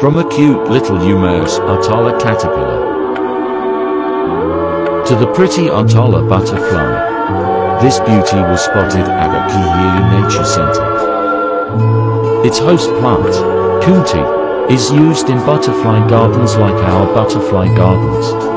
From a cute little Eumaeus Atala caterpillar to the pretty Atala butterfly, this beauty was spotted at a Kihiu Nature Center. Its host plant, Coontie, is used in butterfly gardens like our butterfly gardens.